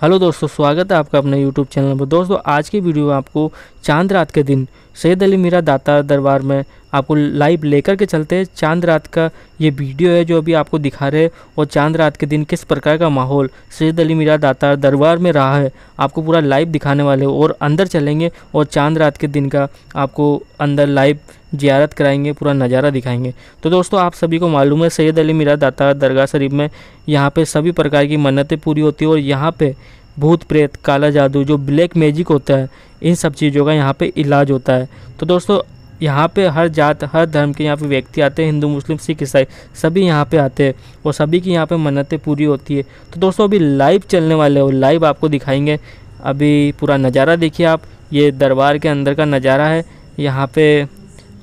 Hello दोस्तों, स्वागत है आपका अपने यूट्यूब चैनल पर। दोस्तों, आज की वीडियो में आपको चाँद रात के दिन सैयद अली मीरा दाता दरबार में आपको लाइव लेकर के चलते हैं। चाँद रात का ये वीडियो है जो अभी आपको दिखा रहे हैं और चाँद रात के दिन किस प्रकार का माहौल सैयद अली मीरा दाता दरबार में रहा है, आपको पूरा लाइव दिखाने वाले और अंदर चलेंगे और चाँद रात के दिन का आपको अंदर लाइव जियारत कराएँगे, पूरा नज़ारा दिखाएँगे। तो दोस्तों, आप सभी को मालूम है, सैयद अली मीरा दाता दरगाह शरीफ में यहाँ पे सभी प्रकार की मन्नतें पूरी होती है और यहाँ पे भूत प्रेत, काला जादू, जो ब्लैक मैजिक होता है, इन सब चीज़ों का यहाँ पे इलाज होता है। तो दोस्तों, यहाँ पे हर जात, हर धर्म के यहाँ पे व्यक्ति आते हैं, हिंदू, मुस्लिम, सिख, ईसाई, सभी यहाँ पे आते हैं और सभी की यहाँ पे मन्नतें पूरी होती है। तो दोस्तों, अभी लाइव चलने वाले हो लाइव आपको दिखाएँगे। अभी पूरा नज़ारा देखिए आप, ये दरबार के अंदर का नज़ारा है, यहाँ पे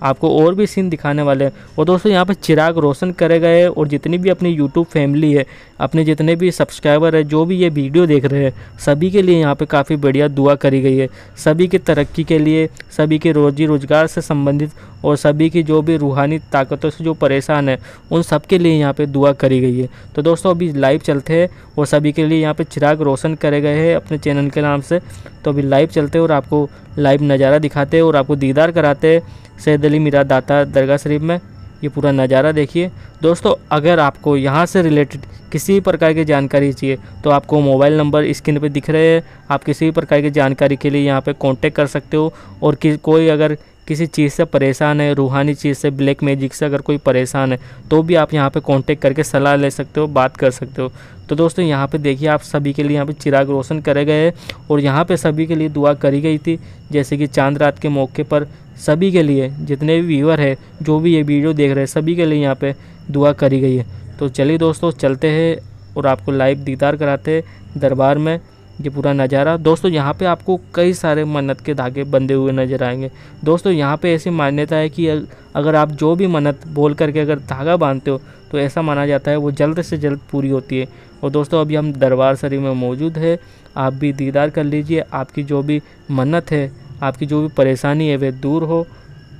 आपको और भी सीन दिखाने वाले हैं। और दोस्तों, यहाँ पर चिराग रोशन करे गए और जितनी भी अपनी यूट्यूब फैमिली है अपने जितने भी सब्सक्राइबर है, जो भी ये वीडियो देख रहे हैं, सभी के लिए यहाँ पे काफ़ी बढ़िया दुआ करी गई है। सभी की तरक्की के लिए, सभी के रोजी रोज़गार से संबंधित और सभी की जो भी रूहानी ताकतों से जो परेशान है, उन सब के लिए यहाँ पर दुआ करी गई है। तो दोस्तों, अभी लाइव चलते हैं और सभी के लिए यहाँ पर चिराग रोशन करे गए हैं अपने चैनल के नाम से। तो अभी लाइव चलते और आपको लाइव नज़ारा दिखाते और आपको दीदार कराते हैं सैद अली मीरा दाता दरगाह शरीफ में। ये पूरा नज़ारा देखिए। दोस्तों, अगर आपको यहाँ से रिलेटेड किसी प्रकार की जानकारी चाहिए तो आपको मोबाइल नंबर स्क्रीन पे दिख रहे हैं। आप किसी भी प्रकार की जानकारी के लिए यहाँ पे कांटेक्ट कर सकते हो। और कि कोई अगर किसी चीज़ से परेशान है, रूहानी चीज़ से, ब्लैक मैजिक से अगर कोई परेशान है तो भी आप यहाँ पे कांटेक्ट करके सलाह ले सकते हो, बात कर सकते हो। तो दोस्तों, यहाँ पे देखिए, आप सभी के लिए यहाँ पे चिराग रोशन करे गए और यहाँ पे सभी के लिए दुआ करी गई थी, जैसे कि चाँद रात के मौके पर सभी के लिए, जितने भी व्यूअर है, जो भी ये वीडियो देख रहे हैं, सभी के लिए यहाँ पे दुआ करी गई है। तो चलिए दोस्तों, चलते हैं और आपको लाइव दीदार कराते दरबार में। ये पूरा नज़ारा। दोस्तों, यहाँ पे आपको कई सारे मन्नत के धागे बंधे हुए नज़र आएँगे। दोस्तों, यहाँ पे ऐसी मान्यता है कि अगर आप जो भी मन्नत बोल करके अगर धागा बांधते हो तो ऐसा माना जाता है वो जल्द से जल्द पूरी होती है। और दोस्तों, अभी हम दरबार शरीफ में मौजूद है। आप भी दीदार कर लीजिए। आपकी जो भी मन्नत है, आपकी जो भी परेशानी है, वह दूर हो।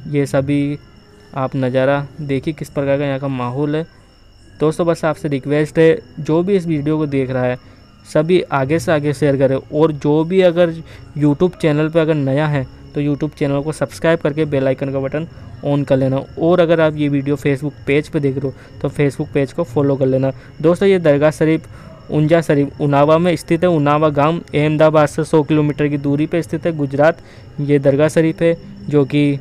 ये सभी आप नज़ारा देखिए किस प्रकार का यहाँ का माहौल है। दोस्तों, बस आपसे रिक्वेस्ट है, जो भी इस वीडियो को देख रहा है सभी आगे से आगे शेयर करें। और जो भी अगर यूट्यूब चैनल पर अगर नया है तो यूट्यूब चैनल को सब्सक्राइब करके बेल आइकन का बटन ऑन कर लेना। और अगर आप ये वीडियो फेसबुक पेज पे देख रहे हो तो फेसबुक पेज को फॉलो कर लेना। दोस्तों, ये दरगाह शरीफ, उंजा शरीफ, उनावा में स्थित है। उनावा गाँव, अहमदाबाद से 100 किलोमीटर की दूरी पर स्थित है। गुजरात, ये दरगाह शरीफ है, जो कि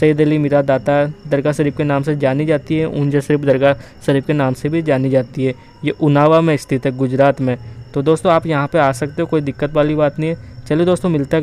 सैद अली मीरा दाता दरगाह शरीफ के नाम से जानी जाती है। ऊंजा शरीफ दरगाह शरीफ के नाम से भी जानी जाती है। ये उनावा में स्थित है, गुजरात में। तो दोस्तों, आप यहाँ पर आ सकते हो, कोई दिक्कत वाली बात नहीं है। चलिए दोस्तों, मिलते हैं